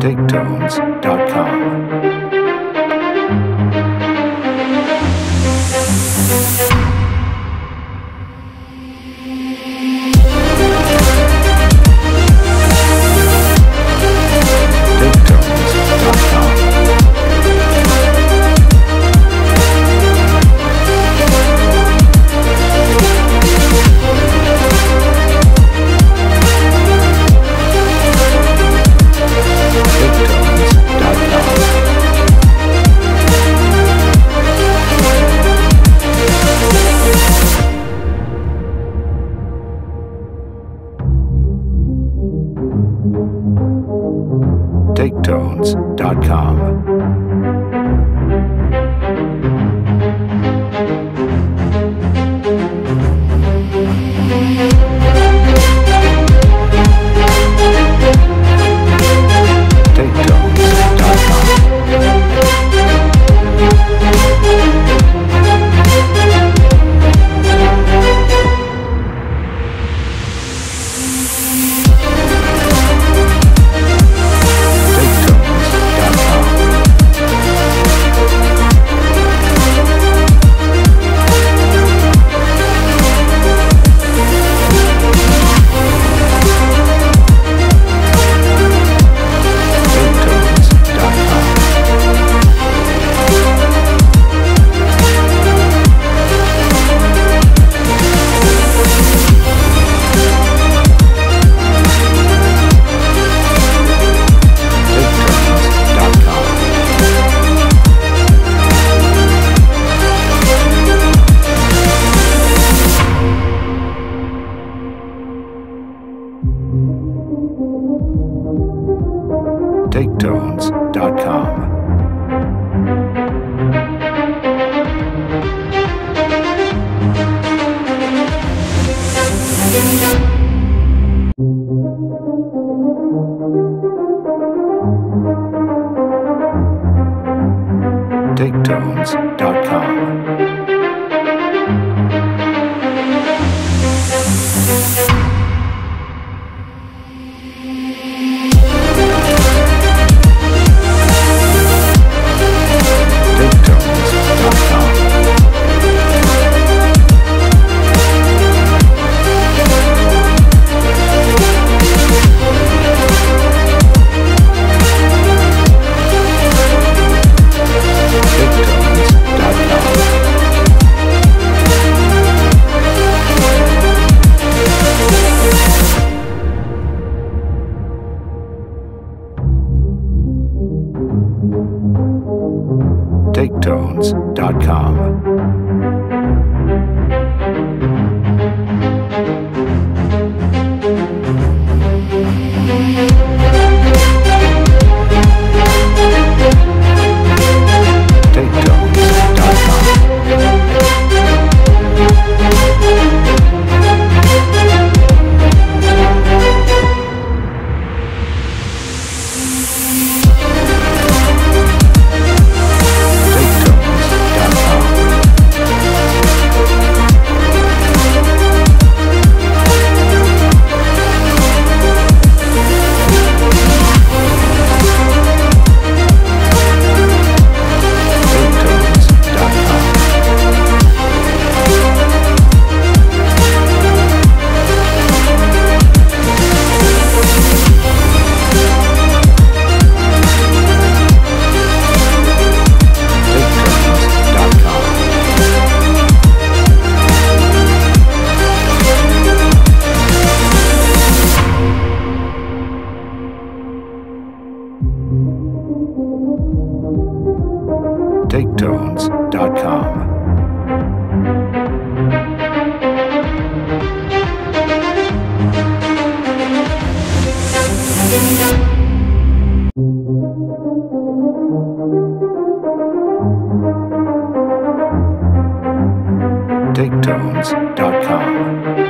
DakeTones.com TakeTones.com.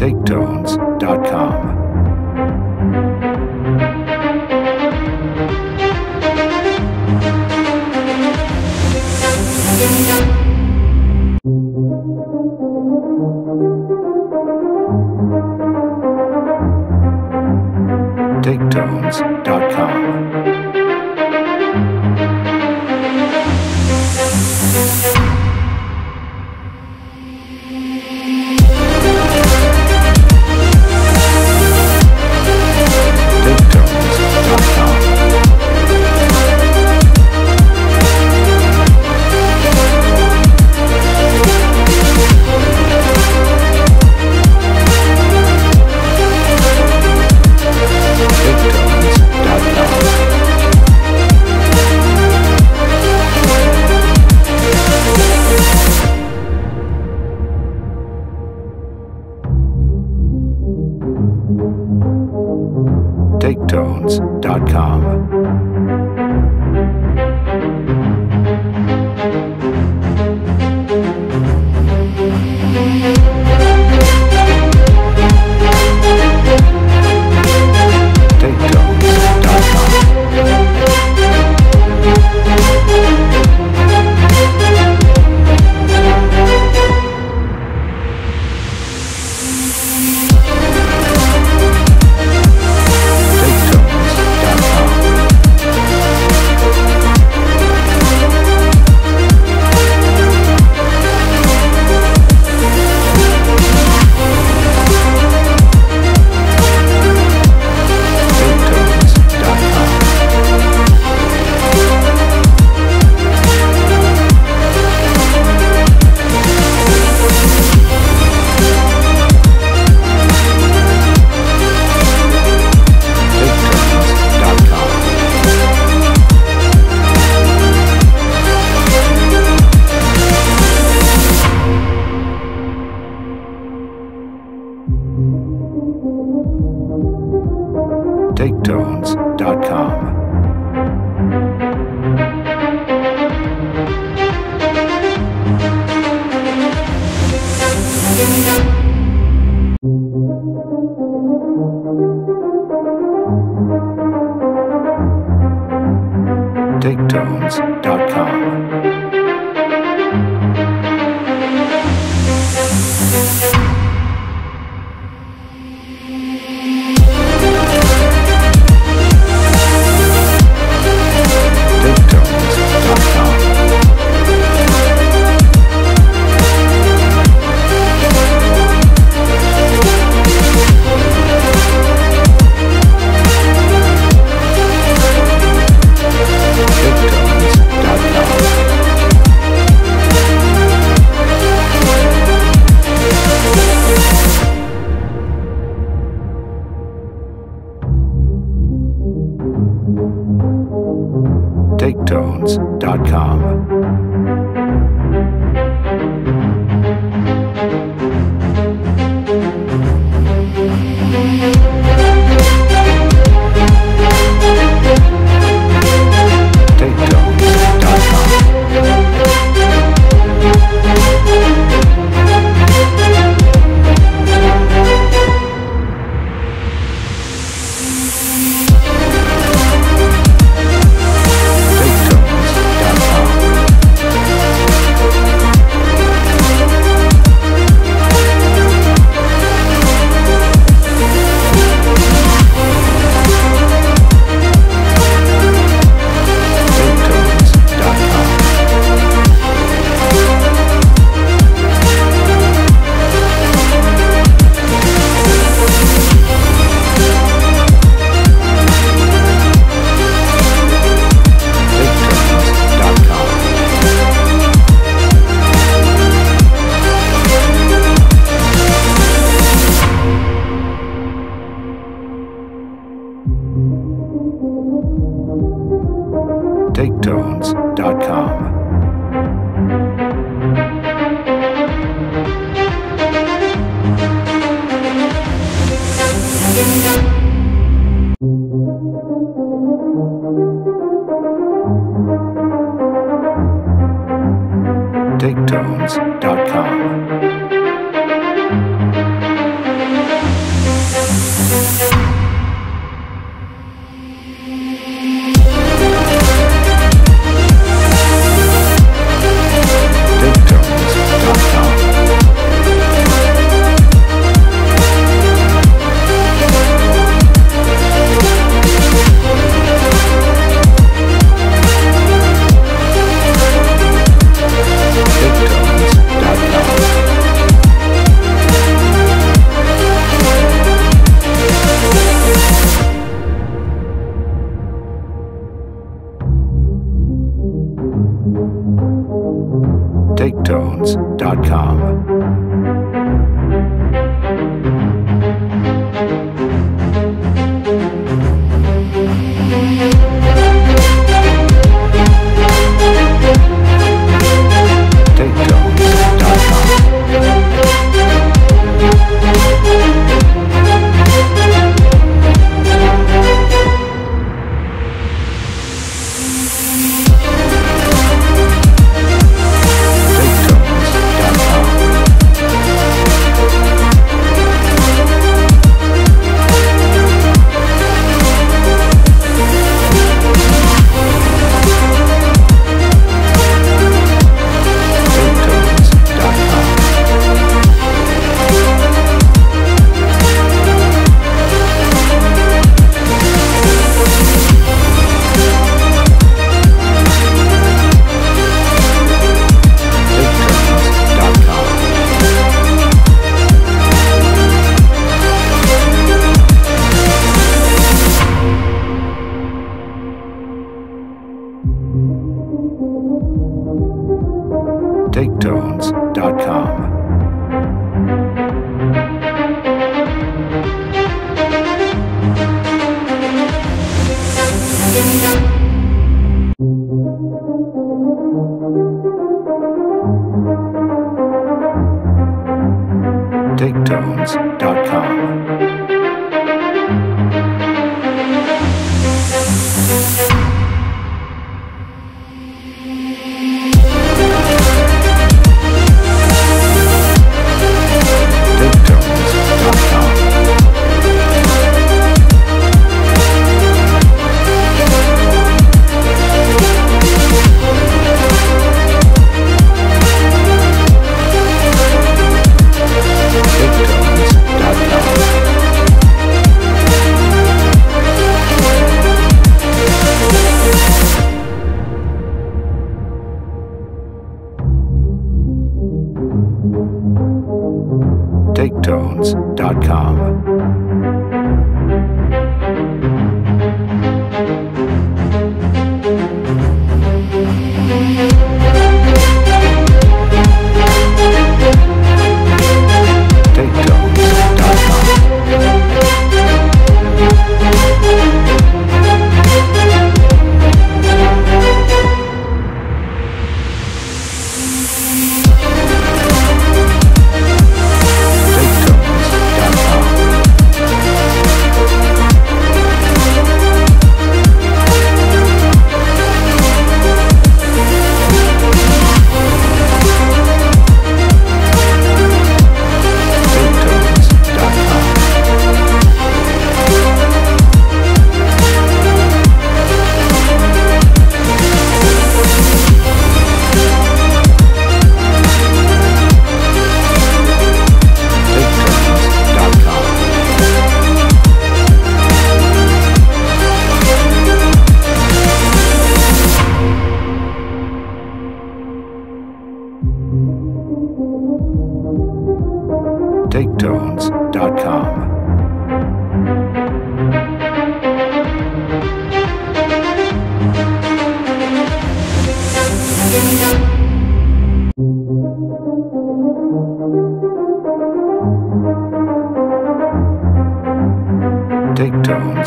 TakeTones.com. blacktones.com. DakeTones.com. Productions.com.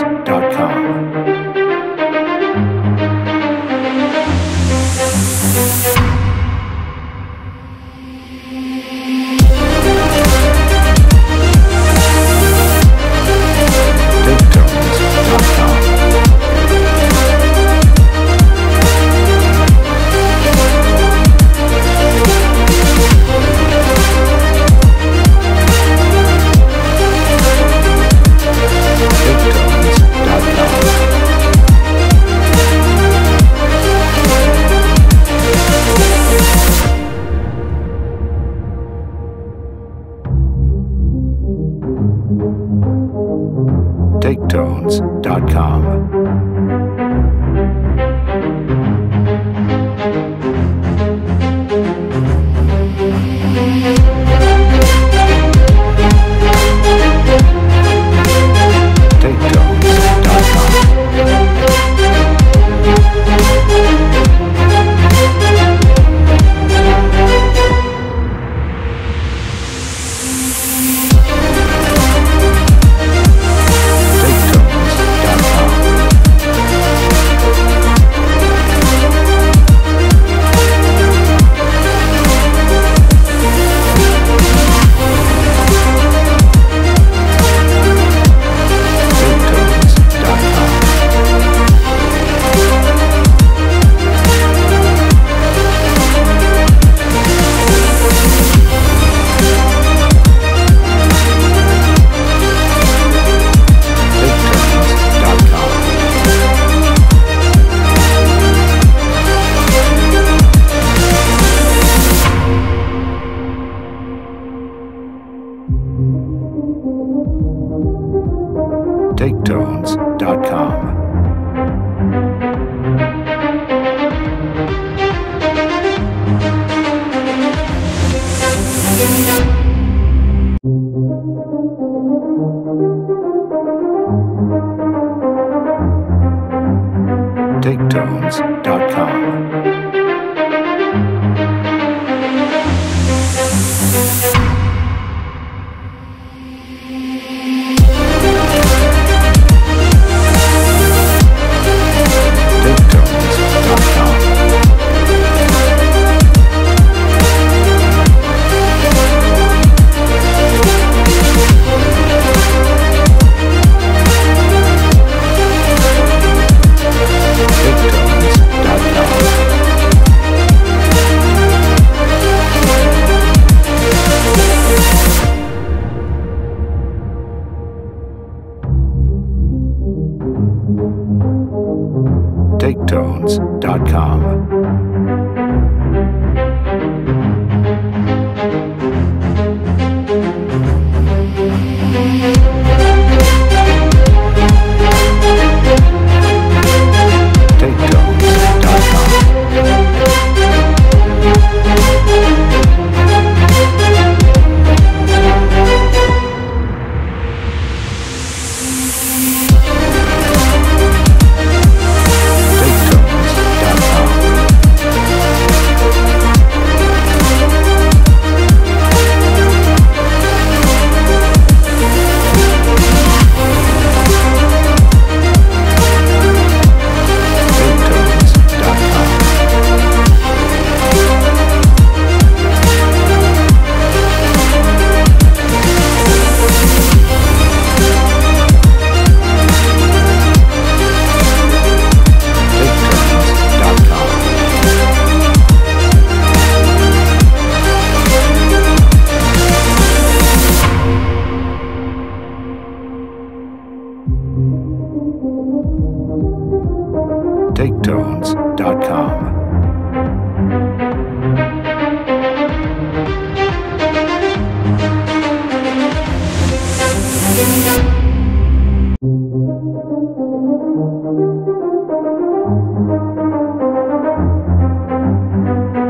Records.com. jones.com.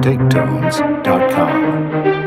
TakeTones.com.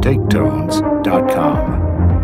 Taketones.com.